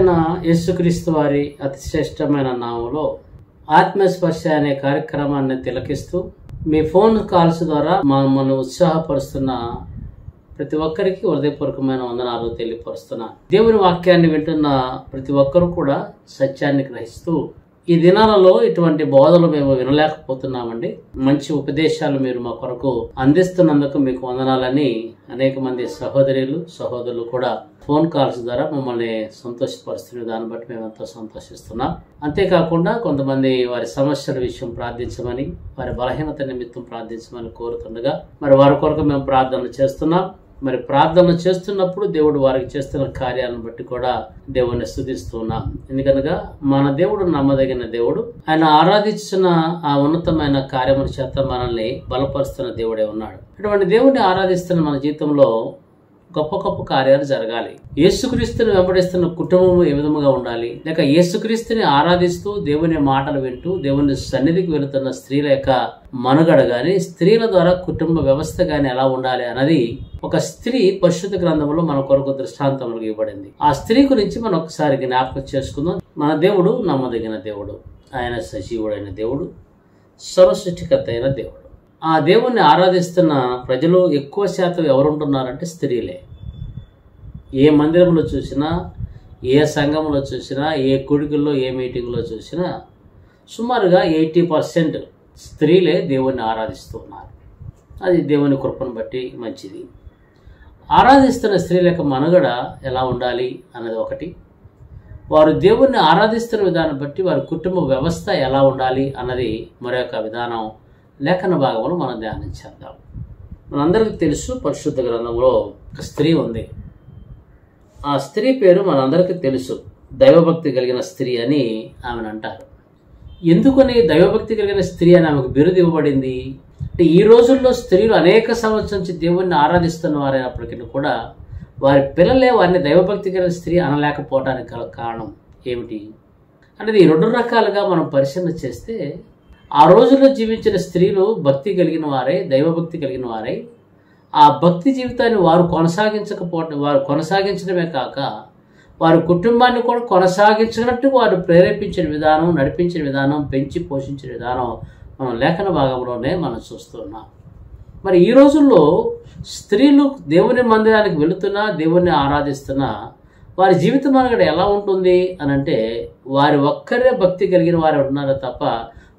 రక్షకుడైన యేసుక్రీస్తు వారి అతి శ్రేష్టమైన నామంలో ఆత్మస్పర్శ అనే కార్యక్రమాన్ని తిలకిస్తూ మీ ఫోన్ కాల్స్ ద్వారా మమ్మల్ని ఉత్సాహపరుస్తున్న ప్రతి ఒక్కరికి హృదయపూర్వకమైన వందనాలు తెలియపరుస్తున్నా. దేవుని వాక్యాన్ని వింటున్న ప్రతి ఒక్కరూ కూడా సత్యాన్ని గ్రహిస్తూ ఈ దినాలలో ఇటువంటి బోధలు మేము వినలేకపోతున్నామండి. మంచి ఉపదేశాలు మీరు మా కొరకు అందిస్తున్నందుకు మీకు వందనాలని అనేక మంది సహోదరులు సహోదరులు కూడా ఫోన్ కాల్స్ ద్వారా మమ్మల్ని సంతోషపరుస్తున్న దాన్ని బట్టి మేము ఎంతో సంతోషిస్తున్నాం. అంతేకాకుండా కొంతమంది వారి సమస్యల విషయం ప్రార్థించమని వారి బలహీనత నిమిత్తం ప్రార్థించమని కోరుతుండగా మరి వారి కొరకు మేము ప్రార్థనలు చేస్తున్నాం. మరి ప్రార్థన చేస్తున్నప్పుడు దేవుడు వారికి చేస్తున్న కార్యాలను బట్టి కూడా దేవుణ్ణి స్థుతిస్తున్నాం ఎందుకనగా మన దేవుడు నమ్మదగిన దేవుడు. ఆయన ఆరాధించిన ఆ ఉన్నతమైన కార్యముల చేత మనల్ని బలపరుస్తున్న దేవుడే ఉన్నాడు. అటువంటి దేవుడిని ఆరాధిస్తున్న మన జీవితంలో గొప్ప గొప్ప కార్యాలు జరగాలి. యేసుక్రీస్తుని వెంబడిస్తున్న కుటుంబం ఏ విధముగా ఉండాలి? లేక యేసుక్రీస్తుని ఆరాధిస్తూ దేవుని మాటలు వింటూ దేవుని సన్నిధికి వెళుతున్న స్త్రీల యొక్క మనుగడ గాని స్త్రీల ద్వారా కుటుంబ వ్యవస్థ గాని ఎలా ఉండాలి అన్నది ఒక స్త్రీ పరిశుద్ధ గ్రంథంలో మన కొరకు దృష్టాంతములకు ఇవ్వబడింది. ఆ స్త్రీ గురించి మనం ఒకసారి జ్ఞాపకం చేసుకుందాం. మన దేవుడు నమ్మదగిన దేవుడు. ఆయన సజీవుడైన దేవుడు. సర్వసృష్టికర్త అయిన దేవుడు. ఆ దేవుణ్ణి ఆరాధిస్తున్న ప్రజలు ఎక్కువ శాతం ఎవరుంటున్నారంటే స్త్రీలే. ఏ మందిరంలో చూసినా ఏ సంఘంలో చూసినా ఏ కొడుకుల్లో ఏ మీటింగ్లో చూసినా సుమారుగా ఎయిటీ పర్సెంట్ స్త్రీలే దేవుణ్ణి ఆరాధిస్తున్నారు. అది దేవుని కృపను బట్టి మంచిది. ఆరాధిస్తున్న స్త్రీల యొక్క మనుగడ ఎలా ఉండాలి అన్నది ఒకటి. వారు దేవుణ్ణి ఆరాధిస్తున్న విధానం బట్టి వారి కుటుంబ వ్యవస్థ ఎలా ఉండాలి అన్నది మరొక విధానం లేఖన భాగంలో మనం ధ్యానం చేద్దాం. మనందరికీ తెలుసు పరిశుద్ధ గ్రంథంలో ఒక స్త్రీ ఉంది. ఆ స్త్రీ పేరు మనందరికీ తెలుసు. దైవభక్తి కలిగిన స్త్రీ అని ఆమెను అంటారు. ఎందుకని దైవభక్తి కలిగిన స్త్రీ అని ఆమెకు బిరుదు ఇవ్వబడింది? అంటే ఈ రోజుల్లో స్త్రీలు అనేక సంవత్సరం నుంచి దేవుణ్ణి ఆరాధిస్తున్న వారైనప్పటికీ కూడా వారి పిల్లలే వారిని దైవభక్తి కలిగిన స్త్రీ అనలేకపోవడానికి గల కారణం ఏమిటి? అనేది ఈ రెండు రకాలుగా మనం పరిశీలన చేస్తే ఆ రోజుల్లో జీవించిన స్త్రీలు భక్తి కలిగిన వారే దైవభక్తి కలిగిన వారే ఆ భక్తి జీవితాన్ని వారు కొనసాగించకపోవటం వారు కొనసాగించడమే కాక వారి కుటుంబాన్ని కూడా కొనసాగించినట్టు వారు ప్రేరేపించిన విధానం నడిపించిన విధానం పెంచి పోషించిన విధానం మనం లేఖన భాగంలోనే మనం చూస్తున్నాం. మరి ఈ రోజుల్లో స్త్రీలు దేవుని మందిరానికి వెళుతున్నా దేవుణ్ణి ఆరాధిస్తున్నా వారి జీవితం అనగడ ఎలా ఉంటుంది అని అంటే వారి ఒక్కరే భక్తి కలిగిన వారు ఉన్నారు తప్ప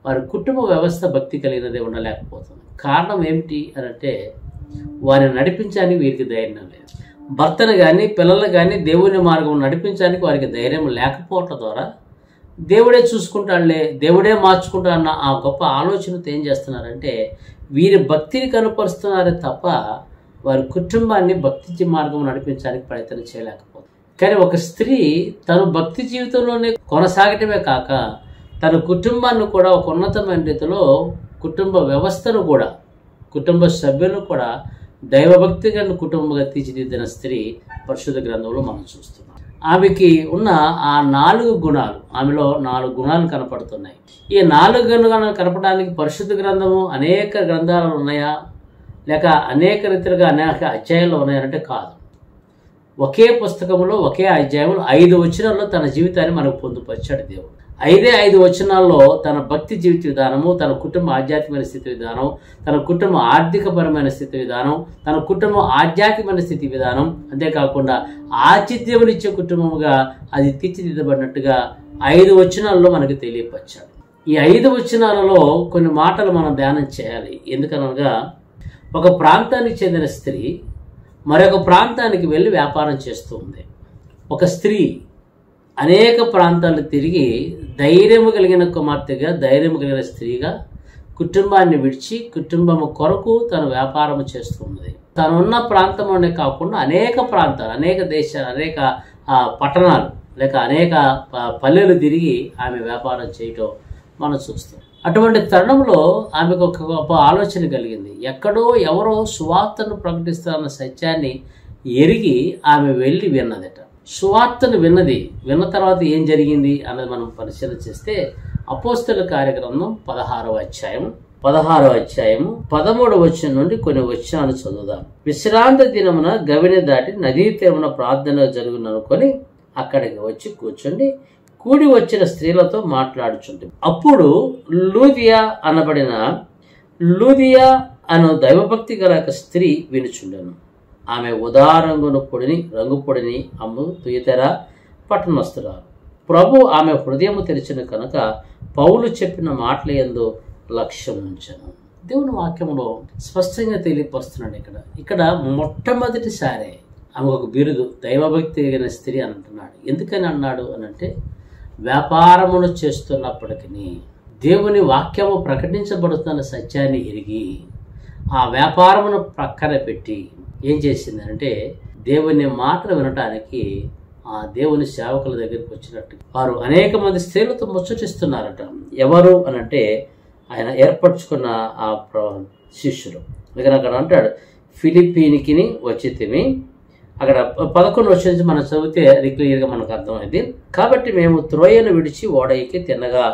వారి కుటుంబ వ్యవస్థ భక్తి కలిగినదే ఉండలేకపోతుంది. కారణం ఏమిటి అని అంటే వారిని నడిపించడానికి వీరికి ధైర్యం లేదు. భర్తను కానీ పిల్లలు కానీ దేవుని మార్గం నడిపించడానికి వారికి ధైర్యం లేకపోవటం ద్వారా దేవుడే చూసుకుంటాడులే దేవుడే మార్చుకుంటా అన్న ఆ గొప్ప ఆలోచనతో ఏం చేస్తున్నారంటే వీరి భక్తిని కనుపరుస్తున్నారే తప్ప వారి కుటుంబాన్ని భక్తి మార్గం నడిపించడానికి ప్రయత్నం చేయలేకపోతుంది కానీ ఒక స్త్రీ తను భక్తి జీవితంలోనే కొనసాగటమే కాక తన కుటుంబాన్ని కూడా ఒక ఉన్నతమైన రీతిలో కుటుంబ వ్యవస్థను కూడా కుటుంబ సభ్యులను కూడా దైవభక్తి కలిగిన కుటుంబంగా తీర్చిదిద్దిన స్త్రీ పరిశుద్ధ గ్రంథంలో మనం చూస్తున్నాం. ఆమెకి ఉన్న ఆ నాలుగు గుణాలు ఆమెలో నాలుగు గుణాలు కనపడుతున్నాయి. ఈ నాలుగు గుణాలు కనపడడానికి పరిశుద్ధ గ్రంథము అనేక గ్రంథాలు ఉన్నాయా? లేక అనేక రీతిలుగా అనేక అధ్యాయాలు ఉన్నాయంటే కాదు. ఒకే పుస్తకంలో ఒకే అధ్యాయంలో ఐదు వచనాల్లో తన జీవితాన్ని మనకు పొందుపరిచాడు దేవుడు. ఐదే ఐదు వచనాల్లో తన భక్తి జీవిత విధానము తన కుటుంబ ఆధ్యాత్మిక స్థితి విధానం తన కుటుంబ ఆర్థికపరమైన స్థితి విధానం తన కుటుంబం ఆధ్యాత్మికమైన స్థితి విధానం అంతేకాకుండా ఆతిథ్యమునిచ్చే కుటుంబముగా అది తీర్చిదిద్దబడినట్టుగా ఐదు వచనాల్లో మనకు తెలియపరిచాడు. ఈ ఐదు వచనాలలో కొన్ని మాటలు మనం ధ్యానం చేయాలి. ఎందుకనగా ఒక ప్రాంతానికి చెందిన స్త్రీ మరొక ప్రాంతానికి వెళ్ళి వ్యాపారం చేస్తూ ఉంది. ఒక స్త్రీ అనేక ప్రాంతాలు తిరిగి ధైర్యము కలిగిన కుమార్తెగా ధైర్యము కలిగిన స్త్రీగా కుటుంబాన్ని విడిచి కుటుంబము కొరకు తన వ్యాపారం చేస్తున్నది. తనున్న ప్రాంతంలోనే కాకుండా అనేక ప్రాంతాలు అనేక దేశాలు అనేక పట్టణాలు లేక అనేక పల్లెలు తిరిగి ఆమె వ్యాపారం చేయటం మనం చూస్తాం అటువంటి తరుణంలో ఆమెకు ఒక గొప్ప ఆలోచన కలిగింది. ఎక్కడో ఎవరో సువార్తను ప్రకటిస్తారన్న సత్యాన్ని ఎరిగి ఆమె వెళ్ళి విన్నదట. సువార్తను విన్నది. విన్న తర్వాత ఏం జరిగింది అన్నది మనం పరిశీలన చేస్తే అపోస్తల కార్యక్రమం పదహారవ అధ్యాయం పదహారవ అధ్యాయము పదమూడవ వచనం నుండి కొన్ని వచనాలు చదువుదాం. విశ్రాంతి దినమున గవిని దాటి నదీ తీరమున ప్రార్థన జరుగుననుకొని అక్కడికి వచ్చి కూర్చుండి కూడి వచ్చిన స్త్రీలతో మాట్లాడుచుంటుంది అప్పుడు లూదియా అనబడిన లూదియా అను దైవభక్తి గల ఒక స్త్రీ వినుచుండెను. ఆమె ఉదారంగును పొడిని రంగు పొడిని అమ్ము తుయతెర పట్టణస్తురాలు ప్రభు ఆమె హృదయము తెరిచిన కనుక పౌలు చెప్పిన మాటల ఎందు లక్ష్యం ఉంచను. దేవుని వాక్యంలో స్పష్టంగా తెలియపరుస్తున్నాడు ఇక్కడ. ఇక్కడ మొట్టమొదటిసారి ఆమె ఒక బిరుదు దైవభక్తి కలిగిన స్త్రీ అని అంటున్నాడు. ఎందుకని అన్నాడు అని అంటే వ్యాపారమును చేస్తున్నప్పటికీ దేవుని వాక్యము ప్రకటించబడుతున్న సత్యాన్ని ఎరిగి ఆ వ్యాపారమును ప్రక్కన పెట్టి ఏం చేసిందంటే దేవుని మాటలు వినటానికి ఆ దేవుని సేవకుల దగ్గరికి వచ్చినట్టు. వారు అనేక మంది స్త్రీలతో ముచ్చటిస్తున్నారట ఎవరు అని అంటే ఆయన ఏర్పరచుకున్న ఆ శిష్యులు. అందుకని అక్కడ అంటాడు ఫిలిపీనికి వచ్చితిమి. అక్కడ పదకొండు వచ్చి నుంచి మనం చదివితే అది క్లియర్గా మనకు అర్థమైంది. కాబట్టి మేము త్రోయను విడిచి ఓడయికి తిన్నగా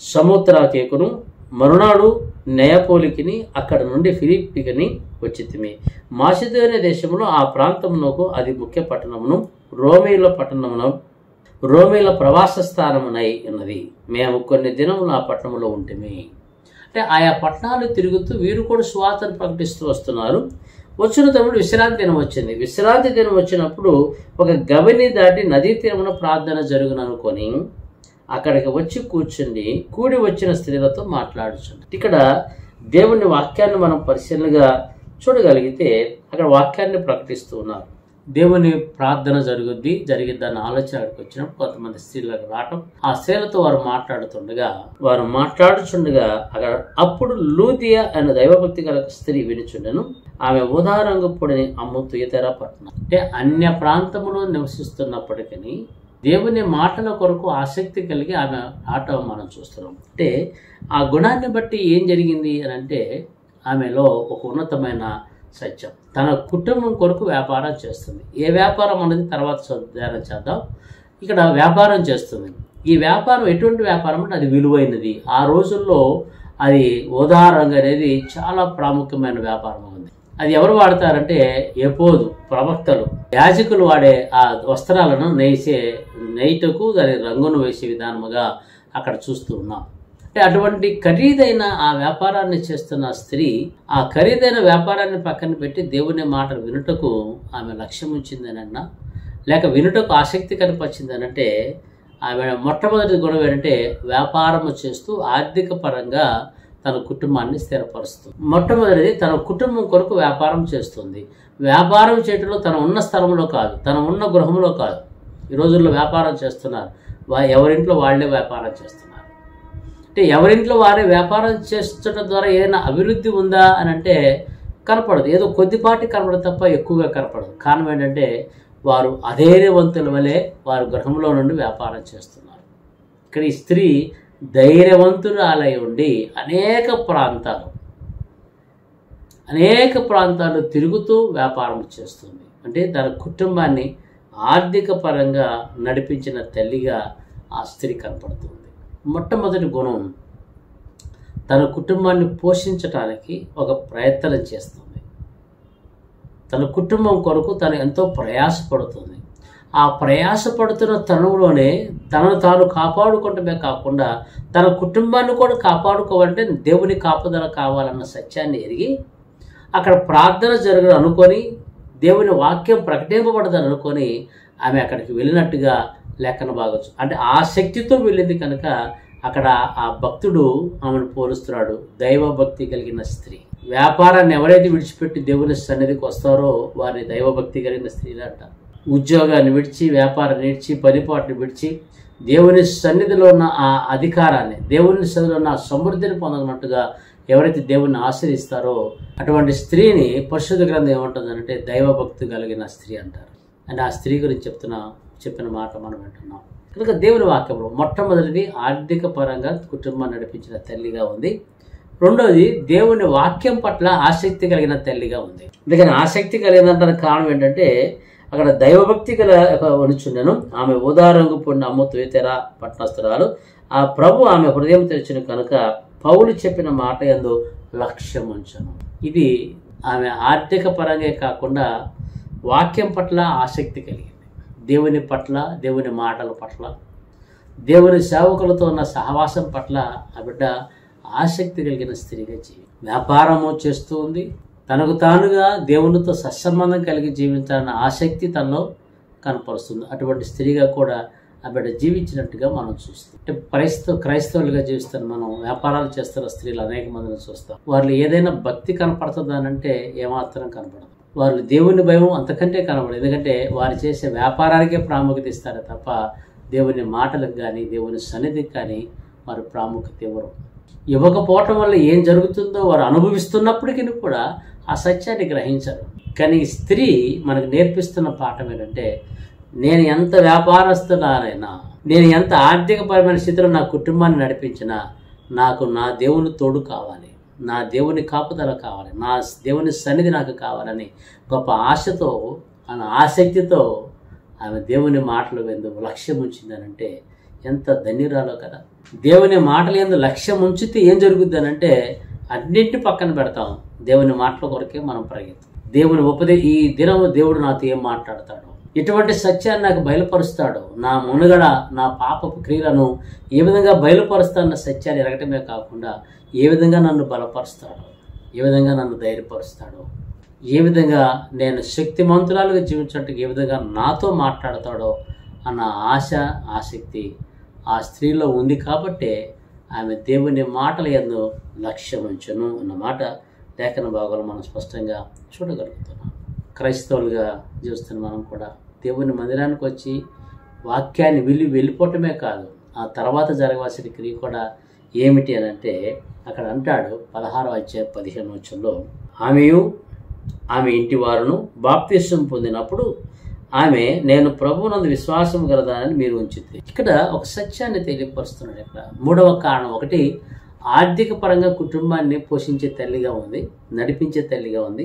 సముద్ర కేకును మరునాడు నయపోలికిని అక్కడ నుండి ఫిలిపికిని వచ్చితిమి. మాసిదోనియ దేశంలో ఆ ప్రాంతమునకు అది ముఖ్య పట్టణమును రోమేయుల పట్టణమున రోమేల ప్రవాస స్థానమునై ఉన్నది. మేము కొన్ని దినములు ఆ పట్టణంలో ఉంటిమి. అంటే ఆయా పట్టణాలు తిరుగుతూ వీరు కూడా స్వాతను ప్రకటిస్తూ వస్తున్నారు. వచ్చిన తమ్ముడు విశ్రాంతి దినం వచ్చింది. విశ్రాంతి దినం వచ్చినప్పుడు ఒక గవిని దాటి నదీ తీరమున ప్రార్థన జరుగుననుకొని అక్కడికి వచ్చి కూర్చుండి కూడి వచ్చిన స్త్రీలతో మాట్లాడుచుంది ఇక్కడ దేవుని వాక్యాన్ని మనం పరిశీలనగా చూడగలిగితే అక్కడ వాక్యాన్ని ప్రకటిస్తూ ఉన్నారు దేవుని ప్రార్థన జరుగుద్ది జరిగిద్దన్న ఆలోచన అక్కడికి వచ్చినప్పుడు కొంతమంది స్త్రీలకు రావటం. ఆ స్త్రీలతో వారు మాట్లాడుతుండగా వారు మాట్లాడుచుండగా అక్కడ అప్పుడు లూదియా అనే దైవభక్తి గల స్త్రీ వినుచుండెను. ఆమె ఉదారంగు పొడిని అమ్ము తుయతెర పట్టణం అంటే అన్య ప్రాంతములో నివసిస్తున్నప్పటికీ దేవుని మాటల కొరకు ఆసక్తి కలిగి ఆమె ఆట మనం చూస్తున్నాం. అంటే ఆ గుణాన్ని బట్టి ఏం జరిగింది అని అంటే ఆమెలో ఒక ఉన్నతమైన సత్యం. తన కుటుంబం కొరకు వ్యాపారం చేస్తుంది. ఏ వ్యాపారం అనేది తర్వాత ధ్యానం చేద్దాం. ఇక్కడ వ్యాపారం చేస్తుంది. ఈ వ్యాపారం ఎటువంటి వ్యాపారం అంటే అది విలువైనది. ఆ రోజుల్లో అది ఉదాహరణగా అనేది చాలా ప్రాముఖ్యమైన వ్యాపారం ఉంది అది ఎవరు వాడతారంటే ఎపోదు ప్రవక్తలు. యాజకులు వాడే ఆ వస్త్రాలను నేసే నెయ్యటకు దాని రంగును వేసే విధానముగా అక్కడ చూస్తూ ఉన్నాం. అటువంటి ఖరీదైన ఆ వ్యాపారాన్ని చేస్తున్న స్త్రీ ఆ ఖరీదైన వ్యాపారాన్ని పక్కన పెట్టి దేవుని మాటలు వినుటకు ఆమె లక్ష్యం ఉంచిందనన్నా లేక వినుటకు ఆసక్తి కనిపించిందనంటే ఆమె మొట్టమొదటి గొడవ ఏంటంటే వ్యాపారము చేస్తూ ఆర్థిక పరంగా తన కుటుంబాన్ని స్థిరపరుస్తుంది. మొట్టమొదటిది తన కుటుంబం కొరకు వ్యాపారం చేస్తుంది. వ్యాపారం చేయటంలో తన ఉన్న స్థలంలో కాదు తన ఉన్న గృహంలో కాదు. ఈ రోజుల్లో వ్యాపారం చేస్తున్నారు. వా- ఎవరింట్లో వాళ్ళే వ్యాపారం చేస్తున్నారు. అంటే ఎవరింట్లో వారే వ్యాపారం చేస్తడం ద్వారా ఏదైనా అభివృద్ధి ఉందా అని అంటే కనపడదు. ఏదో కొద్దిపాటి కనపడదు తప్ప ఎక్కువగా కనపడదు. కారణం ఏంటంటే వారు అధైర్యవంతుల వలె వారు గృహంలో నుండి వ్యాపారం చేస్తున్నారు. ఇక్కడ ఈ స్త్రీ ధైర్యవంతురాలై ఉండి అనేక ప్రాంతాలు అనేక ప్రాంతాలు తిరుగుతూ వ్యాపారం చేస్తుంది. అంటే తన కుటుంబాన్ని ఆర్థిక పరంగా నడిపించిన తల్లిగా ఆ స్త్రీ కనపడుతుంది. మొట్టమొదటి గుణం తన కుటుంబాన్ని పోషించటానికి ఒక ప్రయత్నం చేస్తుంది. తన కుటుంబం కొరకు తను ఎంతో ప్రయాసపడుతుంది. ఆ ప్రయాసపడుతున్న తనంలోనే తనను తాను కాపాడుకోవటమే కాకుండా తన కుటుంబాన్ని కూడా కాపాడుకోవాలంటే దేవుని కాపుదల కావాలన్న సత్యాన్ని ఎరిగి అక్కడ ప్రార్థన జరగదు అనుకొని దేవుని వాక్యం ప్రకటింపబడదని అనుకొని ఆమె అక్కడికి వెళ్ళినట్టుగా లెక్కన బాగొచ్చు అంటే ఆ శక్తితో వెళ్ళింది కనుక అక్కడ ఆ భక్తుడు ఆమెను పోలుస్తున్నాడు. దైవభక్తి కలిగిన స్త్రీ. వ్యాపారాన్ని ఎవరైతే విడిచిపెట్టి దేవుని సన్నిధికి వస్తారో వారిని దైవభక్తి కలిగిన స్త్రీలు అంటారు ఉద్యోగాన్ని విడిచి వ్యాపారాన్ని విడిచి పనిపాటుని విడిచి దేవుని సన్నిధిలో ఉన్న ఆ అధికారాన్ని దేవుని సన్నిధిలో ఉన్న సమృద్ధిని పొందనట్టుగా ఎవరైతే దేవుణ్ణి ఆశ్రయిస్తారో అటువంటి స్త్రీని పరిశుద్ధ గ్రంథం ఏమంటుందంటే దైవభక్తి కలిగిన స్త్రీ అంటారు. అంటే ఆ స్త్రీ గురించి చెప్తున్న చెప్పిన మాట మనం వింటున్నాం. కనుక దేవుని వాక్యంలో మొట్టమొదటిది ఆర్థిక పరంగా కుటుంబం నడిపించిన తల్లిగా ఉంది. రెండోది దేవుని వాక్యం పట్ల ఆసక్తి కలిగిన తల్లిగా ఉంది. అందుకని ఆసక్తి కలిగినంత కారణం ఏంటంటే అక్కడ దైవభక్తి గల వనుచుండెను ఆమె ఉదారంగు పొండి అమ్మ తుయతెర పట్టణస్థురాలు. ఆ ప్రభు ఆమె హృదయం తెరిచిన కనుక పౌలు చెప్పిన మాట ఎందు లక్ష్యం ఉంచను. ఇది ఆమె ఆర్థిక పరంగా కాకుండా వాక్యం పట్ల ఆసక్తి కలిగింది. దేవుని పట్ల దేవుని మాటల పట్ల దేవుని సేవకులతో ఉన్న సహవాసం పట్ల ఆ బిడ్డ ఆసక్తి కలిగిన స్త్రీగా జీవి వ్యాపారము చేస్తూ ఉంది. తనకు తానుగా దేవునితో సత్సంబంధం కలిగి జీవించాలన్న ఆసక్తి తనలో కనపరుస్తుంది. అటువంటి స్త్రీగా కూడా ఆ బిడ్డ జీవించినట్టుగా మనం చూస్తాం. అంటే క్రైస్తవ క్రైస్తవులుగా జీవిస్తాం మనం వ్యాపారాలు చేస్తున్న స్త్రీలు అనేక మందిని చూస్తాం. వాళ్ళు ఏదైనా భక్తి కనపడుతుందానంటే ఏమాత్రం కనపడదు. వారు దేవుని భయం అంతకంటే కనబడదు. ఎందుకంటే వారు చేసే వ్యాపారానికే ప్రాముఖ్యత ఇస్తారు తప్ప దేవుని మాటలకు కానీ దేవుని సన్నిధికి కానీ వారు ప్రాముఖ్యత ఇవ్వరు. ఇవ్వకపోవటం వల్ల ఏం జరుగుతుందో వారు అనుభవిస్తున్నప్పటికీ కూడా ఆ సత్యాన్ని గ్రహించరు. కానీ స్త్రీ మనకు నేర్పిస్తున్న పాఠం ఏంటంటే నేను ఎంత వ్యాపారస్తున్నారైనా నేను ఎంత ఆర్థికపరమైన స్థితిలో నా కుటుంబాన్ని నడిపించినా నాకు నా దేవుని తోడు కావాలి. నా దేవుని కాపుదల కావాలి నా దేవుని సన్నిధి నాకు కావాలని గొప్ప ఆశతో ఆమె ఆసక్తితో ఆమె దేవుని మాటలు ఎందు లక్ష్యం ఉంచిందనంటే ఎంత ధన్యురాలో కదా. దేవుని మాటలు ఎందు లక్ష్యం ఉంచితే ఏం జరుగుద్ది అంటే అన్నింటిని పక్కన పెడతాం. దేవుని మాటల కొరకే మనం పరిగెత్తాం. దేవుని ఉపదే ఈ దినం దేవుడు నాతో ఏం మాట్లాడతాడు ఎటువంటి సత్యాన్ని నాకు బయలుపరుస్తాడు నా మునుగడ నా పాపపు క్రియలను ఏ విధంగా బయలుపరుస్తాడన్న సత్యాన్ని ఎరగటమే కాకుండా ఏ విధంగా నన్ను బలపరుస్తాడో? ఏ విధంగా నన్ను ధైర్యపరుస్తాడో? ఏ విధంగా నేను శక్తిమంతురాలుగా జీవించడానికి ఏ విధంగా నాతో మాట్లాడతాడో అన్న ఆశ ఆసక్తి ఆ స్త్రీలో ఉంది కాబట్టే ఆమె దేవుని మాటల ఎందు లక్ష్యం ఉంచను అన్నమాట లేఖన భాగాలు మనం స్పష్టంగా చూడగలుగుతున్నాం. క్రైస్తవులుగా జీవిస్తున్న మనం కూడా దేవుని మందిరానికి వచ్చి వాక్యాన్ని వెళ్ళి వెళ్ళిపోవటమే కాదు ఆ తర్వాత జరగవలసిన క్రియ కూడా ఏమిటి అని అంటే అక్కడ అంటాడు పదహారు వచ్చే పదిహేను వచ్చంలో ఆమెయు ఆమె ఇంటి వారును బాప్తిష్టం పొందినప్పుడు ఆమె నేను ప్రభువునందు విశ్వాసం గలదానని మీరు ఉంచింది ఇక్కడ ఒక సత్యాన్ని తెలియపరుస్తున్నాడు ఇక్కడ. మూడవ కారణం ఒకటి ఆర్థిక పరంగా కుటుంబాన్ని పోషించే తల్లిగా ఉంది నడిపించే తల్లిగా ఉంది.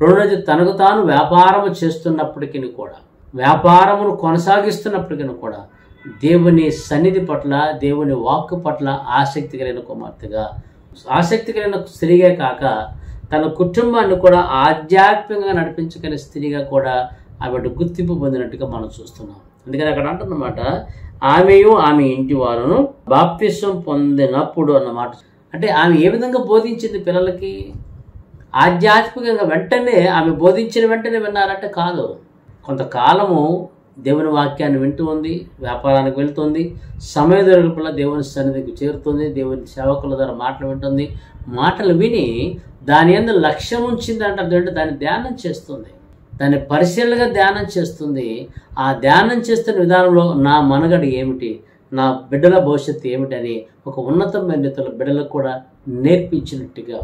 రెండోది తనకు తాను వ్యాపారం చేస్తున్నప్పటికీ కూడా వ్యాపారమును కొనసాగిస్తున్నప్పటికీ కూడా దేవుని సన్నిధి పట్ల దేవుని వాక్కు పట్ల ఆసక్తి కలిగిన కుమార్తెగా ఆసక్తికరమైన స్త్రీగా కాక తన కుటుంబాన్ని కూడా ఆధ్యాత్మికంగా నడిపించుకునే స్త్రీగా కూడా ఆవిడ గుర్తింపు పొందినట్టుగా మనం చూస్తున్నాం. అందుకని అక్కడ అంటుందన్నమాట ఆమెయు ఆమె ఇంటి వారును బాప్తిసం పొందినప్పుడు అన్నమాట. అంటే ఆమె ఏ విధంగా బోధించింది పిల్లలకి? ఆధ్యాత్మికంగా వెంటనే ఆమె బోధించిన వెంటనే విన్నారంటే కాదు. కొంతకాలము దేవుని వాక్యాన్ని వింటూ ఉంది వ్యాపారానికి వెళ్తుంది సమయ దొరికినప్పుడు దేవుని సన్నిధికి చేరుతుంది దేవుని సేవకుల ద్వారా మాటలు వింటుంది. మాటలు విని దాని ఎందు లక్ష్యం ఉంచింది అంటే దాన్ని ధ్యానం చేస్తుంది. దాన్ని పరిశీలనగా ధ్యానం చేస్తుంది. ఆ ధ్యానం చేస్తున్న విధానంలో నా మనగడ ఏమిటి? నా బిడ్డల భవిష్యత్తు ఏమిటని ఒక ఉన్నతమైన బిడ్డలకు కూడా నేర్పించినట్టుగా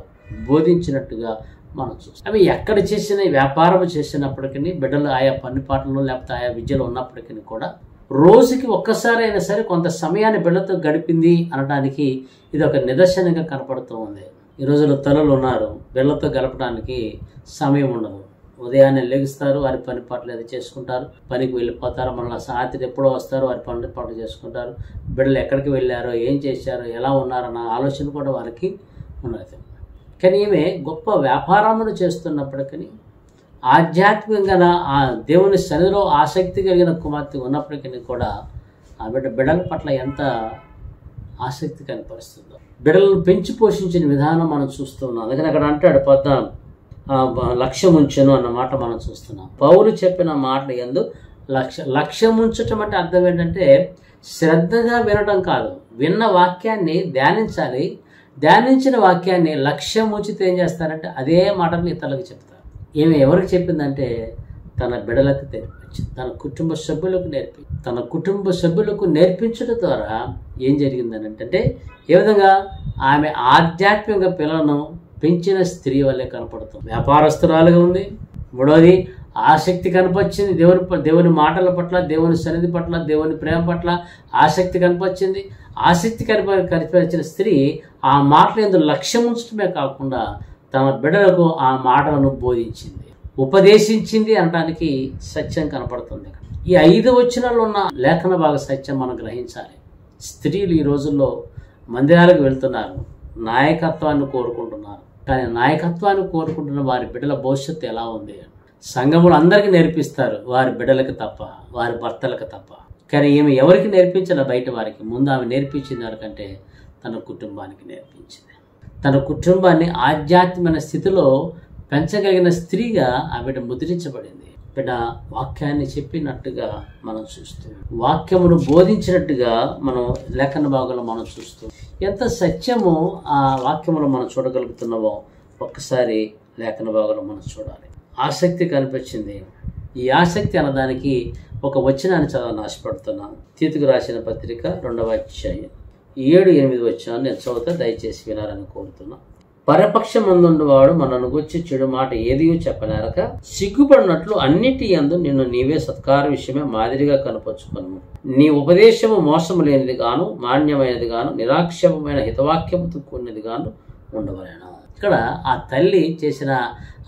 బోధించినట్టుగా మనం చూస్తాం. అవి ఎక్కడ చేసిన వ్యాపారం చేసినప్పటికీ బిడ్డలు ఆయా పన్నుపాటలు లేకపోతే ఆయా విద్యలో ఉన్నప్పటికీ కూడా రోజుకి ఒక్కసారి అయినా సరే కొంత సమయాన్ని బిడ్డతో గడిపింది అనడానికి ఇది ఒక నిదర్శనంగా కనపడుతూ ఉంది. ఈ రోజుల్లో తల్లులు ఉన్నారు. బిడ్డలతో గడపడానికి సమయం ఉండదు. ఉదయాన్నే లెగుస్తారు వారి పని పాటలు ఏదో చేసుకుంటారు. పనికి వెళ్ళిపోతారు మళ్ళీ సాయంత్రం ఎప్పుడో వస్తారు వారి పని పాటలు చేసుకుంటారు. బిడ్డలు ఎక్కడికి వెళ్ళారో ఏం చేశారో ఎలా ఉన్నారన్న ఆలోచన కూడా వారికి ఉండదు. కానీ ఈమె గొప్ప వ్యాపారమును చేస్తున్నప్పటికీ ఆధ్యాత్మికంగా ఆ దేవుని శనిలో ఆసక్తి కలిగిన కుమార్తె ఉన్నప్పటికీ కూడా ఆ బిడ్డ బిడ్డల పట్ల ఎంత ఆసక్తి కనపరుస్తుందో. బిడ్డలను పెంచి పోషించిన విధానం మనం చూస్తున్నాం. అందుకని అక్కడ అంటాడు పద్ద లక్ష్యం ఉంచను అన్న మాట మనం చూస్తున్నాం. పౌలు చెప్పిన మాట ఎందు లక్ష్య లక్ష్యం ఉంచటం అంటే అర్థం ఏంటంటే శ్రద్ధగా వినడం కాదు. విన్న వాక్యాన్ని ధ్యానించాలి ధ్యానించిన వాక్యాన్ని లక్ష్యం ఉంచితే ఏం చేస్తారంటే అదే మాటని ఇతరులకు చెప్తారు. ఈమె ఎవరికి చెప్పిందంటే తన బిడలకు నేర్పించింది తన కుటుంబ సభ్యులకు నేర్పి తన కుటుంబ సభ్యులకు నేర్పించడం ద్వారా ఏం జరిగిందని అంటే ఏ విధంగా ఆమె ఆధ్యాత్మిక పిల్లలను పెంచిన స్త్రీ వల్లే కనపడుతుంది. వ్యాపారస్తురాలుగా ఉంది. మూడోది ఆసక్తి కనపరిచింది దేవుని దేవుని మాటల పట్ల దేవుని సన్నిధి పట్ల దేవుని ప్రేమ పట్ల ఆసక్తి కనపరిచింది. ఆసక్తి కనప స్త్రీ ఆ మాటల ఎందుకు లక్ష్యం ఉంచడమే కాకుండా తన బిడ్డలకు ఆ మాటలను బోధించింది. ఉపదేశించింది అనడానికి సత్యం కనపడుతుంది ఈ ఐదు వచనాల్లో ఉన్న లేఖన భాగ సత్యం మనం గ్రహించాలి. స్త్రీలు ఈ రోజుల్లో మందిరాలకు వెళ్తున్నారు. నాయకత్వాన్ని కోరుకుంటున్నారు. కానీ నాయకత్వాన్ని కోరుకుంటున్న వారి బిడ్డల భవిష్యత్తు ఎలా ఉంది? సంఘములు అందరికీ నేర్పిస్తారు వారి బిడ్డలకు తప్ప వారి భర్తలకు తప్ప. కానీ ఈమె ఎవరికి నేర్పించాల బయట వారికి ముందు ఆమె నేర్పించింది ఎవరికంటే తన కుటుంబానికి నేర్పించింది. తన కుటుంబాన్ని ఆధ్యాత్మిక స్థితిలో పెంచగలిగిన స్త్రీగా ఆవిడ ముద్రించబడింది. బిడ్డ వాక్యాన్ని చెప్పినట్టుగా మనం చూస్తాం. వాక్యమును బోధించినట్టుగా మనం లేఖన భాగంలో మనం చూస్తాం. ఎంత సత్యము ఆ వాక్యములో మనం చూడగలుగుతున్నామో ఒక్కసారి లేఖన భాగంలో మనం చూడాలి. ఆసక్తి కనిపించింది. ఈ ఆసక్తి అన్నదానికి ఒక వచనాన్ని చదవని ఆశపడుతున్నాను. తీతుకు రాసిన పత్రిక రెండవ అధ్యాయం. ఏడు ఎనిమిది వచ్చినాన్ని నేను చదువుతా దయచేసి వినాలని కోరుతున్నా. పరపక్షమందుండువాడు మనను గురించి చెడు మాట ఏది చెప్పనేరక సిగ్గుపడినట్లు అన్నిటి యందు నిన్ను నీవే సత్కార విషయమే మాదిరిగా కనపరుచుకును నీ ఉపదేశము మోసము లేనిది గాను మాన్యమైనది గాను నిరాక్షేపమైన హితవాక్యముతో కూడినది గాను ఉండవలేను. ఇక్కడ ఆ తల్లి చేసిన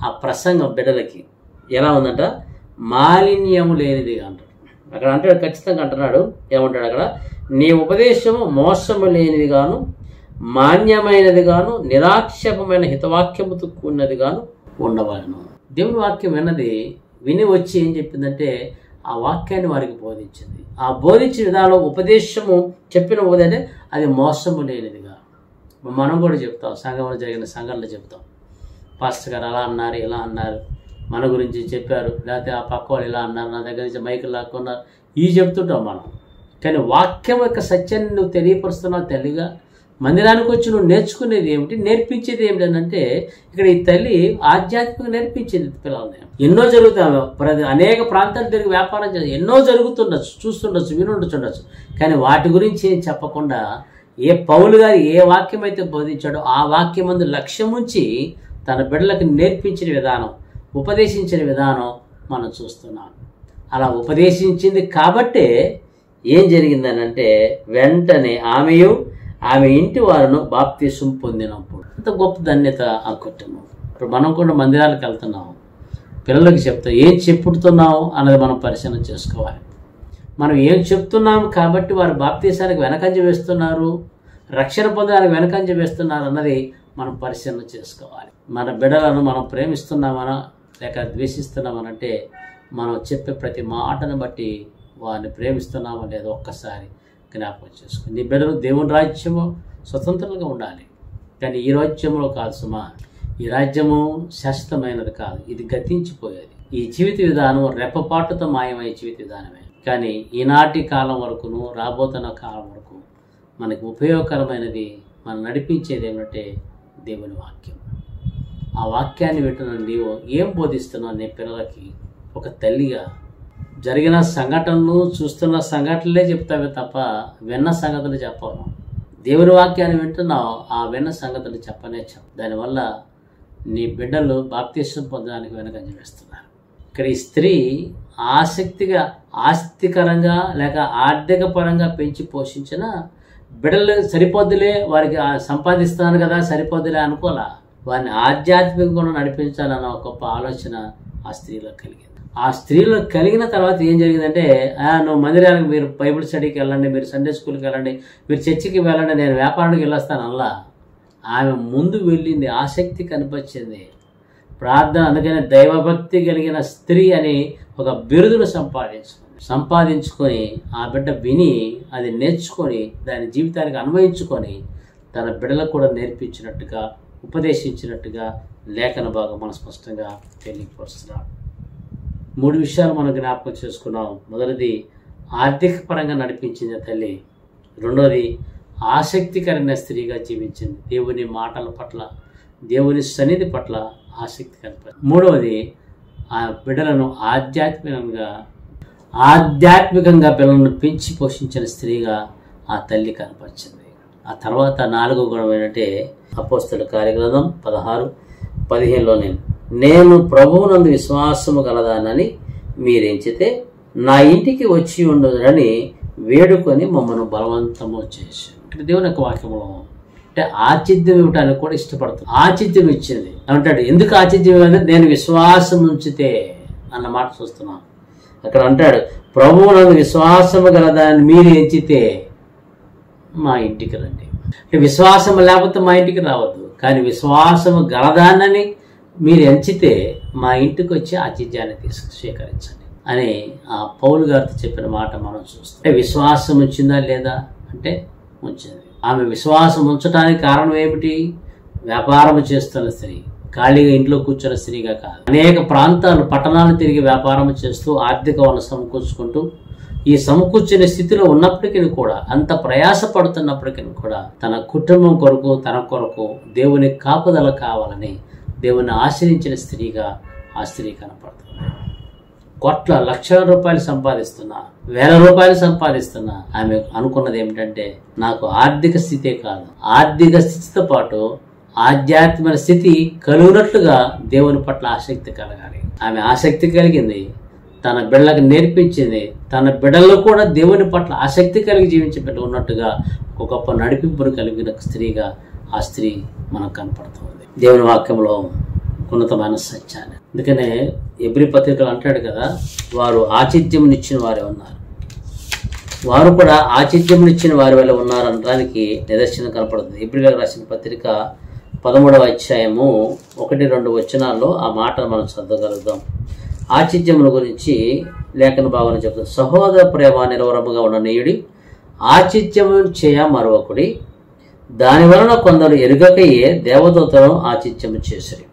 ఆ ప్రసంగం బిడ్డలకి ఎలా ఉందంట? మాలిన్యము లేనిది అంటాడు. అక్కడ అంటాడు ఖచ్చితంగా అంటున్నాడు ఏమంటాడు అక్కడ? నీ ఉపదేశము మోసము లేనిది గాను మాన్యమైనది గాను నిరాక్షేపమైన హితవాక్యముతో కూడినది గాను ఉండవలను. దేవుని వాక్యం విన్నది విని వచ్చి ఏం చెప్పిందంటే ఆ వాక్యాన్ని వారికి బోధించింది. ఆ బోధించిన విధానం ఉపదేశము చెప్పిన పోదంటే అది మోసము లేనిదిగా మనం కూడా చెప్తాం సంఘంలో జరిగిన సంఘటనలు చెప్తాం. పాస్టర్ గారు అలా అన్నారు ఇలా అన్నారు. మన గురించి చెప్పారు. లేకపోతే ఆ పక్క వాళ్ళు ఇలా అన్నారు నా దగ్గర నుంచి మైకులు లాక్కున్నారు. ఇవి చెప్తుంటాం మనం. కానీ వాక్యం యొక్క సత్యాన్ని నువ్వు తెలియపరుస్తున్నావు తల్లిగా. మందిరానికి వచ్చి నువ్వు నేర్చుకునేది ఏమిటి? నేర్పించేది ఏమిటి అంటే ఇక్కడ ఈ తల్లి ఆధ్యాత్మికంగా నేర్పించేది పిల్లల్ని. ఎన్నో జరుగుతాయి. ప్రతి అనేక ప్రాంతాలు తిరిగి వ్యాపారం చేసి ఎన్నో జరుగుతుండొచ్చు చూస్తుండొచ్చు వినుండొచ్చుండొచ్చు. కానీ వాటి గురించి ఏం చెప్పకుండా ఏ పౌలు గారు ఏ వాక్యం అయితే బోధించాడో ఆ వాక్యం మందు లక్ష్యం ఉంచి తన బిడ్డలకు నేర్పించిన విధానం. ఉపదేశించిన విధానం మనం చూస్తున్నాం. అలా ఉపదేశించింది కాబట్టే ఏం జరిగిందనంటే వెంటనే ఆమెయు ఆమె ఇంటి వారును బాప్తీసం పొందినప్పుడు. అంత గొప్ప ధన్యత ఆ కుటుంబం. ఇప్పుడు మనం కూడా మందిరాలకు వెళ్తున్నాం పిల్లలకి చెప్తా ఏం చెప్పుడుతున్నావు అన్నది మనం పరిశీలన చేసుకోవాలి. మనం ఏం చెప్తున్నాం కాబట్టి వారు బాప్తీసానికి వెనకంజ వేస్తున్నారు రక్షణ పొందడానికి వెనకంజ వేస్తున్నారు అన్నది మనం పరిశీలన చేసుకోవాలి. మన బిడ్డలను మనం ప్రేమిస్తున్నామనా లేక ద్వేషిస్తున్నామనంటే మనం చెప్పే ప్రతి మాటను బట్టి వారిని ప్రేమిస్తున్నామా లేదో ఒక్కసారి జ్ఞాపకం చేసుకుని. నీ బిడ్డలు దేవుని రాజ్యము స్వతంత్రంగా ఉండాలి. కానీ ఈ రాజ్యంలో కాదు సుమా ఈ రాజ్యము శాశ్వతమైనది కాదు. ఇది గతించిపోయేది. ఈ జీవిత విధానం రెప్పపాటుతో మాయమయ్యే జీవిత విధానమే. కానీ ఈనాటి కాలం వరకును రాబోతున్న కాలం వరకు మనకు ఉపయోగకరమైనది మనం నడిపించేది ఏమిటంటే దేవుని వాక్యం. ఆ వాక్యాన్ని వింటున్న నీవు ఏం బోధిస్తున్నావు నీ పిల్లలకి ఒక తల్లిగా జరిగిన సంఘటనలు చూస్తున్న సంఘటనలే చెప్తావే తప్ప విన్న సంగతులు చెప్పవు దేవుని వాక్యాన్ని వింటున్నావు ఆ విన్న సంగతులు చెప్పనే చెప్పు దానివల్ల నీ బిడ్డలు బాప్తీసం పొందడానికి వెనకంజ వేస్తున్నారు. ఇక్కడ ఈ స్త్రీ ఆసక్తిగా ఆస్తికరంగా లేక ఆర్థిక పరంగా పెంచి పోషించిన బిడ్డలు సరిపోద్దులే వారికి సంపాదిస్తాను కదా సరిపోద్దులే అనుకోలా. వారిని ఆధ్యాత్మికంగా నడిపించాలన్న ఒక గొప్ప ఆలోచన ఆ స్త్రీలో కలిగింది. ఆ స్త్రీలో కలిగిన తర్వాత ఏం జరిగిందంటే "ఆ, నువ్వు మందిరానికి మీరు బైబిల్ స్టడీకి వెళ్ళండి మీరు సండే స్కూల్కి వెళ్ళండి మీరు చర్చికి వెళ్ళండి నేను వ్యాపారానికి వెళ్ళొస్తాను అలా ఆమె ముందు వెళ్ళింది ఆసక్తి కనిపించింది. ప్రార్థన అందుకనే దైవభక్తి కలిగిన స్త్రీ అని ఒక బిరుదును సంపాదించుకుంది. సంపాదించుకొని ఆ బిడ్డ విని అది నేర్చుకొని దాని జీవితానికి అన్వయించుకొని తన బిడ్డలకు కూడా నేర్పించినట్టుగా ఉపదేశించినట్టుగా లేఖన భాగం మనం స్పష్టంగా తెలియపరుస్తున్నాం. మూడు విషయాలు మనం జ్ఞాపకం చేసుకున్నాం. మొదటిది ఆర్థిక పరంగా నడిపించింది తల్లి. రెండోది ఆసక్తికరమైన స్త్రీగా జీవించింది. దేవుని మాటల పట్ల దేవుని సన్నిధి పట్ల ఆసక్తి కనిపించింది మూడవది ఆ బిడ్డలను ఆధ్యాత్మికంగా ఆధ్యాత్మికంగా పిల్లలను పెంచి పోషించిన స్త్రీగా ఆ తల్లి కనపరిచింది. ఆ తర్వాత నాలుగో గుణం ఏంటంటే అపోస్తుల కార్యగ్రంథం పదహారు పదిహేనులో నేను నేను ప్రభువునందు విశ్వాసము గలదానని మీరెంచితే నా ఇంటికి వచ్చి ఉండదని వేడుకొని మమ్మల్ని బలవంతము చేసి దేవుని యొక్క వాక్యంలో అంటే ఆతిథ్యం ఇవ్వటానికి కూడా ఇష్టపడుతుంది ఆతిథ్యం ఇచ్చింది. అంటాడు ఎందుకు ఆతిథ్యం ఇవ్వాలి నేను విశ్వాసం ఉంచితే అన్న మాట చూస్తున్నాను. అక్కడ అంటాడు ప్రభువునందు విశ్వాసము గలదాన్ని మీరు ఎంచితే మా ఇంటికి రండి. అంటే విశ్వాసం లేకపోతే మా ఇంటికి రావద్దు. కానీ విశ్వాసము గలదానని మీరు ఎంచితే మా ఇంటికి వచ్చి ఆతిథ్యాన్ని తీసుకు స్వీకరించండి అని ఆ పౌలు గారితో చెప్పిన మాట మనం చూస్తాం. విశ్వాసం ఉంచిందా లేదా అంటే ఉంచింది. ఆమె విశ్వాసం ఉంచడానికి కారణం ఏమిటి? వ్యాపారం చేస్తున్న స్త్రీ ఖాళీగా ఇంట్లో కూర్చున్న స్త్రీగా కాదు. అనేక ప్రాంతాలు పట్టణాలు తిరిగి వ్యాపారం చేస్తూ ఆర్థిక వనరు సమకూర్చుకుంటూ ఈ సమకూర్చిన స్థితిలో ఉన్నప్పటికీ కూడా అంత ప్రయాస పడుతున్నప్పటికీ కూడా తన కుటుంబం కొరకు తన కొరకు దేవుని కాపుదల కావాలని దేవుని ఆశ్రయించిన స్త్రీగా ఆ స్త్రీ కనపడుతుంది. కోట్ల లక్షల రూపాయలు సంపాదిస్తున్నా వేల రూపాయలు సంపాదిస్తున్నా ఆమె అనుకున్నది ఏమిటంటే నాకు ఆర్థిక స్థితే కాదు. ఆర్థిక స్థితితో పాటు ఆధ్యాత్మిక స్థితి కలుగునట్లుగా దేవుని పట్ల ఆసక్తి కలగాలి. ఆమె ఆసక్తి కలిగింది తన బిడ్డలకు నేర్పించింది. తన బిడ్డల్లో కూడా దేవుని పట్ల ఆసక్తి కలిగి జీవించే బిడ్డ ఉన్నట్టుగా ఒక గొప్ప నడిపింపును కలిగిన స్త్రీగా ఆ స్త్రీ మనకు కనపడుతుంది దేవుని వాక్యంలో ఉన్నతమైన సత్యాన్ని. అందుకనే ఎబ్రి పత్రికలు అంటాడు కదా వారు ఆతిథ్యంనిచ్చిన వారే ఉన్నారు. వారు కూడా ఆతిథ్యంనిచ్చిన వారి వల్ల ఉన్నారనడానికి నిదర్శనం కనపడుతుంది. ఎబ్రిగా రాసిన పత్రిక పదమూడవ అధ్యాయము ఒకటి రెండు వచనాల్లో ఆ మాటను మనం చదవగలుగుతాం. ఆతిథ్యముల గురించి లేఖన భావన చెప్తుంది సహోదర ప్రేమ నిరవరముగా ఉన్న నీయుడి ఆతిథ్యము చేయ మరొకడి. దాని వలన కొందరు ఎరుగకయే దేవదూతలను ఆతిథ్యము చేసిరి.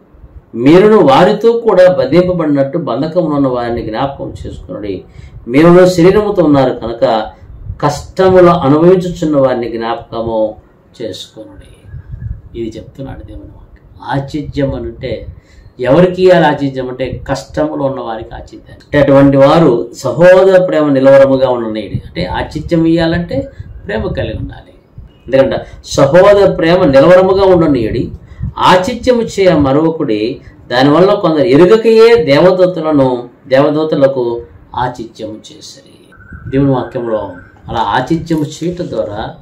మీరును వారితో కూడా బంధింపబడినట్టు బంధకమునున్న వారిని జ్ఞాపకం చేసుకునుడి. మీరును శరీరముతో ఉన్నారు కనుక కష్టములు అనుభవించుచున్న వారిని జ్ఞాపకము చేసుకునుడి. ఇది చెప్తున్నాడు దేవుని వాక్యం. ఆతిథ్యం అంటే ఎవరికి ఇవ్వాలి ఆచించమంటే కష్టములు ఉన్న వారికి ఆతిథ్యం అంటే అటువంటి వారు సహోదర ప్రేమ నిలవరముగా ఉండనేది అంటే ఆతిథ్యం ఇవ్వాలంటే ప్రేమ కలిగి ఉండాలి. ఎందుకంటే సహోదర ప్రేమ నిలవరముగా ఉండనీయుడి ఆతిథ్యము చేయ మరొకడి దానివల్ల కొందరు ఎరుగకయే దేవదూతలను దేవదూతలకు ఆతిథ్యము చేసరి. దేవుని వాక్యంలో అలా ఆతిథ్యము చేయటం ద్వారా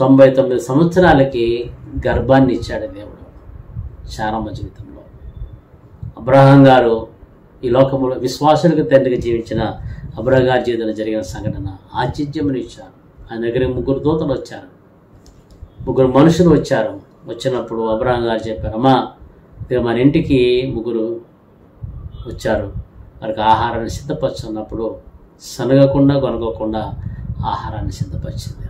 తొంభై తొమ్మిది సంవత్సరాలకి గర్భాన్ని ఇచ్చాడు దేవుడు. శారమ్మ జీవితంలో. అబ్రహం గారు ఈ లోకంలో విశ్వాసులకు తండ్రిగా జీవించిన అబ్రహం గారి జీవితంలో జరిగిన సంఘటన ఆతిథ్యమును ఇచ్చారు. ఆయన దగ్గర ముగ్గురు దూతలు వచ్చారు. ముగ్గురు మనుషులు వచ్చారు. వచ్చినప్పుడు అబ్రహం గారు చెప్పారు అమ్మా ఇక మన ఇంటికి ముగ్గురు వచ్చారు. వారికి ఆహారాన్ని సిద్ధపరుచున్నప్పుడు సనగకుండా కొనగకుండా ఆహారాన్ని సిద్ధపరిచింది.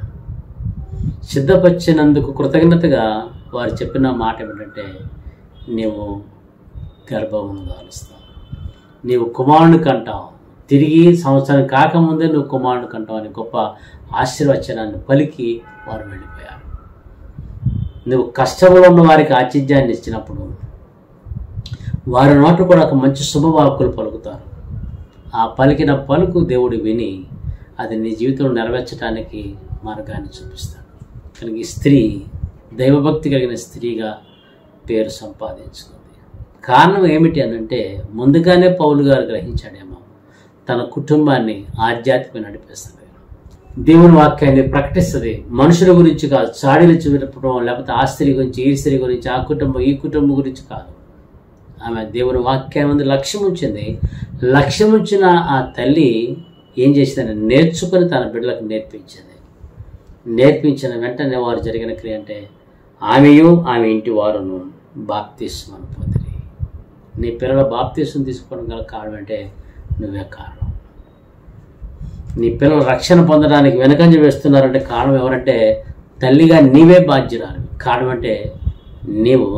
సిద్ధపరిచినందుకు కృతజ్ఞతగా వారు చెప్పిన మాట ఏమిటంటే నీవు గర్భమును దాలుస్తావు నీవు కుమారుని కంటావు. తిరిగి సంవత్సరం కాకముందే నువ్వు కుమారుని కంటావు అని గొప్ప ఆశీర్వచనాన్ని పలికి వారు వెళ్ళిపోయారు. నువ్వు కష్టంలో ఉన్న వారికి ఆతిథ్యాన్ని ఇచ్చినప్పుడు వారి నోట కూడా ఒక మంచి శుభవాకులు పలుకుతారు. ఆ పలికిన పలుకు దేవుడు విని అది నీ జీవితంలో నెరవేర్చడానికి మార్గాన్ని చూపిస్తాడు. కనుక ఈ స్త్రీ దైవభక్తి కలిగిన స్త్రీగా పేరు సంపాదించుకుంది కారణం ఏమిటి అని అంటే ముందుగానే పౌలు గారు గ్రహించాడేమో తన కుటుంబాన్ని ఆధ్యాత్మిక నడిపిస్తుంది దేవుని వాక్యాన్ని ప్రకటిస్తుంది. మనుషుల గురించి కాదు చాడీలు చూపడం లేకపోతే ఆస్తి గురించి ఈ స్త్రీ గురించి ఆ కుటుంబం ఈ కుటుంబం గురించి కాదు. ఆమె దేవుని వాక్యం ఉంది లక్ష్యం ఉంచింది. లక్ష్యం ఉంచిన ఆ తల్లి ఏం చేసిందని నేర్చుకొని తన బిడ్డలకు నేర్పించింది. నేర్పించిన వెంటనే వారు జరిగిన క్రియ అంటే ఆమెయు ఆమె ఇంటి వారును బాప్తిస్మను పొందిరి. నీ పిల్లల బాప్తీసం తీసుకోవడం గల కారణం అంటే నువ్వే కారణం. నీ పిల్లలు రక్షణ పొందడానికి వెనకంజ వేస్తున్నారంటే కారణం ఎవరంటే తల్లిగా నీవే బాధ్యురాలు. కారణం అంటే నీవు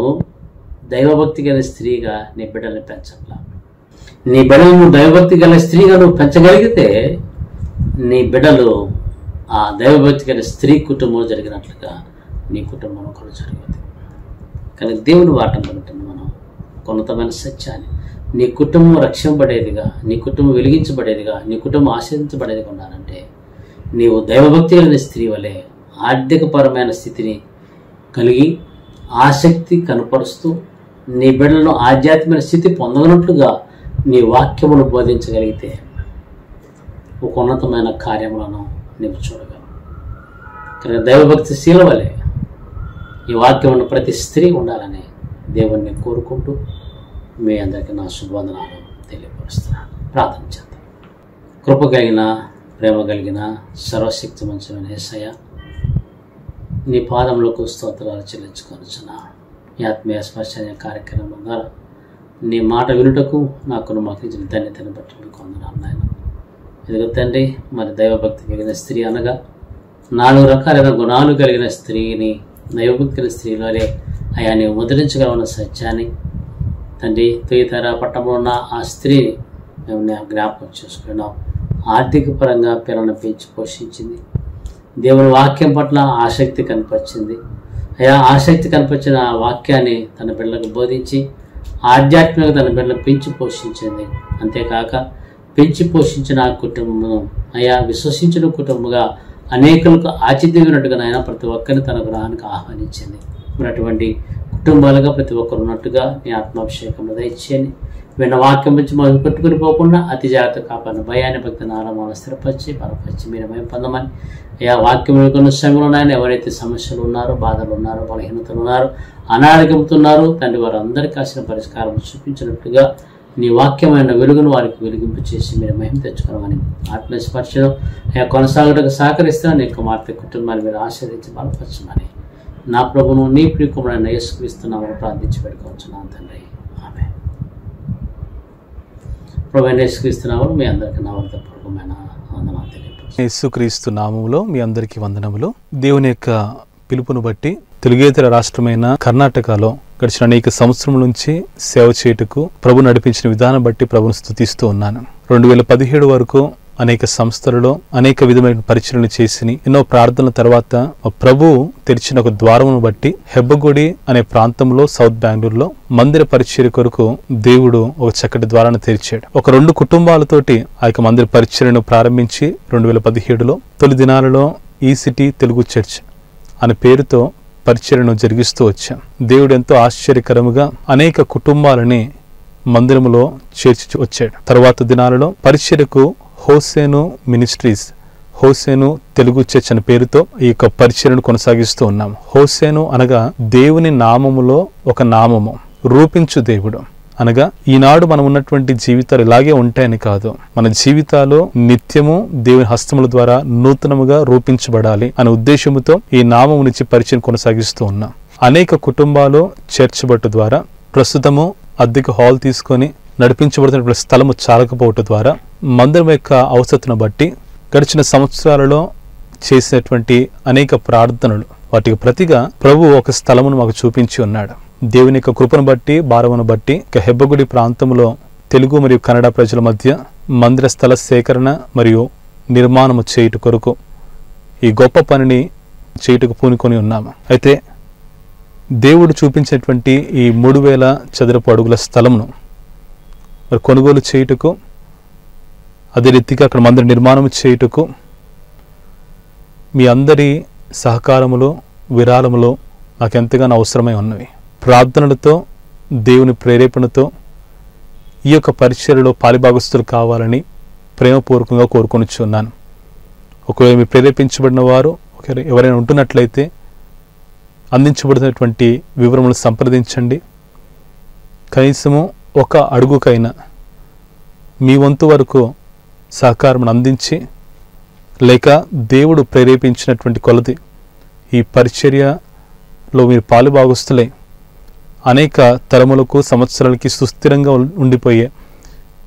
దైవభక్తి గల స్త్రీగా నీ బిడ్డల్ని పెంచట్లా. నీ బిడ్డలు నువ్వు దైవభక్తి గల స్త్రీగా నువ్వు పెంచగలిగితే నీ బిడ్డలు ఆ దైవభక్తి గల స్త్రీ కుటుంబంలో జరిగినట్లుగా నీ కుటుంబంలో కూడా జరుగుతుంది. కానీ దేవుని వాటం వింటున్న. ఉన్నతమైన సత్యాన్ని నీ కుటుంబం రక్షింపబడేదిగా నీ కుటుంబం వెలిగించబడేదిగా నీ కుటుంబం ఆశ్రయించబడేదిగా ఉండాలంటే నీవు దైవభక్తి కలిగిన స్త్రీ వలె ఆర్థికపరమైన స్థితిని కలిగి ఆసక్తి కనపరుస్తూ నీ బిడ్డలను ఆధ్యాత్మిక స్థితి పొందగనట్లుగా నీ వాక్యమును బోధించగలిగితే ఒక ఉన్నతమైన కార్యములను నీవు చూడగలవు. కానీ దైవభక్తి శీలవలే ఈ వాక్యం ఉన్న ప్రతి స్త్రీ ఉండాలని దేవుణ్ణి కోరుకుంటూ మీ అందరికీ నా శుభవందనాలు తెలియపరుస్తున్నాను. ప్రార్థన చేద్దాం. కృప కలిగిన ప్రేమ కలిగిన సర్వశక్తి మంచమైన ఏసయ్య నీ పాదములకు స్తోత్రాలు చెల్లించుకొనిచున్న ఈ ఆత్మీయ స్పర్శ అనే కార్యక్రమం ద్వారా నీ మాట వినుటకు నాకు మాకు ఇచ్చిన ధన్యతను బట్టి మీకు వందనాలు నాయన. ఎదుగు తండ్రి మరి దైవభక్తి కలిగిన స్త్రీ అనగా నాలుగు రకాలైన గుణాలు కలిగిన స్త్రీని దైవభక్తి కలిగిన స్త్రీలోనే అయా నీవు ముద్రించగలవన్న సత్యాన్ని తండ్రి తుయితర పట్టణంలో ఉన్న ఆ స్త్రీని మేము జ్ఞాపకం చేసుకున్నాం. ఆర్థిక పరంగా పిల్లలను పెంచి పోషించింది. దేవుని వాక్యం పట్ల ఆసక్తి కనిపించింది అయా ఆసక్తి కనిపించిన ఆ వాక్యాన్ని తన బిడ్డలకు బోధించి ఆధ్యాత్మిక తన బిడ్డలను పెంచి పోషించింది అంతేకాక పెంచి పోషించిన ఆ కుటుంబం అయా విశ్వసించిన కుటుంబంగా అనేకులకు ఆతిథ్యమైనట్టుగా ఆయన ప్రతి ఒక్కరిని తన గ్రహానికి ఆహ్వానించింది మరి అటువంటి కుటుంబాలుగా ప్రతి ఒక్కరు ఉన్నట్టుగా నీ ఆత్మాభిషేకంలో దయచేయండి. విన్న వాక్యం నుంచి మనం పెట్టుకుని పోకుండా అతి జాగ్రత్త కాపాడిన భయాన్ని భక్తిని ఆరామాలు స్థిరపరిచి బలపరిచి మీరు మేము పొందమని. అయ్యా వాక్యం కొన్ని సమయంలో ఉన్నాయని ఎవరైతే సమస్యలు ఉన్నారో బాధలు ఉన్నారో బలహీనతలు ఉన్నారో అనారోగ్యంతున్నారో తండ్రి వారందరికీ కాసిన పరిష్కారం చూపించినట్టుగా నీ వాక్యమైన వెలుగును వారికి వెలిగింపు చేసి మీరు మహిమ తెచ్చుకోవాలని ఆత్మస్పర్శను అయ్యా సహకరిస్తే సహకరిస్తున్న నీ కుమార్తె కుటుంబాన్ని మీరు ఆశీర్వించి బలపరచమని. నా ప్రభును నీ ప్రియకుమారైన యేసుక్రీస్తున్నామని ప్రార్థించి పెట్టుకోవచ్చున్నాను తండ్రి. ఆమె ప్రభు యేసుక్రీస్తున్నాము మీ అందరికీ నా వద్ద పూర్వమైన వందనాలు తెలియపరచు యేసుక్రీస్తు నామములో మీ అందరికీ వందనములు. దేవుని యొక్క పిలుపును బట్టి తెలుగేతర రాష్ట్రమైన కర్ణాటకలో గడిచిన అనేక సంవత్సరం నుంచి సేవ చేయుటకు ప్రభు నడిపించిన విధానం బట్టి ప్రభును స్థుతిస్తూ ఉన్నాను. రెండు వేల పదిహేడు వరకు అనేక సంస్థలలో అనేక విధమైన పరిచయలు చేసి ఎన్నో ప్రార్థనల తర్వాత ప్రభు తెరిచిన ఒక ద్వారమును బట్టి హెబ్బగుడి అనే ప్రాంతంలో సౌత్ బెంగళూరులో మందిర పరిచర్య కొరకు దేవుడు ఒక చక్కటి ద్వారాన్ని తెరిచాడు. ఒక రెండు కుటుంబాలతోటి ఆ యొక్క మందిర పరిచర్యను ప్రారంభించి రెండు వేల పదిహేడులో తొలి దినాలలో ఈ సిటీ తెలుగు చర్చ్ అనే పేరుతో పరిచర్యను జరిగిస్తూ వచ్చాం. దేవుడు ఎంతో ఆశ్చర్యకరముగా అనేక కుటుంబాలని మందిరములో చేర్చి వచ్చాడు. తర్వాత దినాలలో పరిచర్యకు Hosanna ministries Hosanna Telugu church అనే పేరుతో ఈ యొక్క పరిచయను కొనసాగిస్తూ ఉన్నాం. హోసేను అనగా దేవుని నామములో ఒక నామము రూపించు దేవుడు. అనగా ఈనాడు మనం ఉన్నటువంటి జీవితాలు ఇలాగే ఉంటాయని కాదు. మన జీవితాలు నిత్యము దేవుని హస్తముల ద్వారా నూతనముగా రూపించబడాలి అనే ఉద్దేశముతో ఈ నామము నుంచి పరిచయం కొనసాగిస్తూ ఉన్నాం. అనేక కుటుంబాలు చర్చ్ బట్టు ద్వారా ప్రస్తుతము అద్దెకు హాల్ తీసుకొని నడిపించబడుతున్న స్థలము చాలకపోవటం ద్వారా మందిరం యొక్క అవసరతను బట్టి గడిచిన సంవత్సరాలలో చేసినటువంటి అనేక ప్రార్థనలు వాటికి ప్రతిగా ప్రభు ఒక స్థలమును మాకు చూపించి ఉన్నాడు. దేవుని యొక్క కృపను బట్టి భారమును బట్టి ఇక హెబ్బగుడి ప్రాంతంలో తెలుగు మరియు కన్నడ ప్రజల మధ్య మందిర స్థల సేకరణ మరియు నిర్మాణము చేయుట కొరకు ఈ గొప్ప పనిని చేయుటకు పూనుకొని ఉన్నాము. అయితే దేవుడు చూపించినటువంటి ఈ మూడు వేల చదరపు అడుగుల స్థలమును మరి కొనుగోలు చేయుటకు అదే రీతిగా అక్కడ మందిర నిర్మాణం చేయుటకు మీ అందరి సహకారములు విరాళములు నాకు ఎంతగానో అవసరమై ఉన్నవి. ప్రార్థనలతో దేవుని ప్రేరేపణతో ఈ యొక్క పరిచర్యలో పాలిభాగస్తులు కావాలని ప్రేమపూర్వకంగా కోరుకొనిచున్నాను. ఒకవేళ మీరు ప్రేరేపించబడిన వారు ఎవరైనా ఉంటున్నట్లయితే అందించబడినటువంటి వివరములు సంప్రదించండి. కనీసము ఒక అడుగుకైనా మీ వంతు వరకు సహకారం అందించి లేక దేవుడు ప్రేరేపించినటువంటి కొలది ఈ పరిచర్యలో మీరు పాలు పాలుభాగస్తులై అనేక తరములకు సంవత్సరాలకి సుస్థిరంగా ఉం- ఉండిపోయే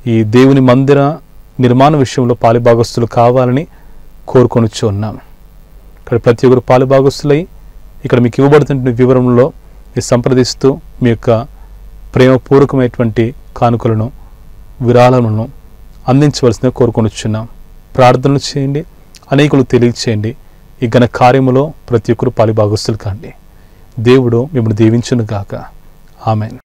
ఈ దేవుని మందిర నిర్మాణ విషయంలో పాలుభాగస్తులు కావాలని కోరుకొనిచ్చి ఉన్నాం. ఇక్కడ ప్రతి ఒక్కరు పాలుభాగస్తులై ఇక్కడ మీకు ఇవ్వబడుతున్న వివరంలో మీరు సంప్రదిస్తూ మీ యొక్క ప్రేమపూర్వకమైనటువంటి కానుకలను విరాళములను అందించవలసిన కోరుకొనిచున్నాం ప్రార్థనలు చేయండి. అనేకులు తెలియచేయండి. ఈ ఘన కార్యములో ప్రతి ఒక్కరు పాలిభాగస్తులు కాండి. దేవుడు మిమ్మల్ని దీవించును గాక ఆమెన్.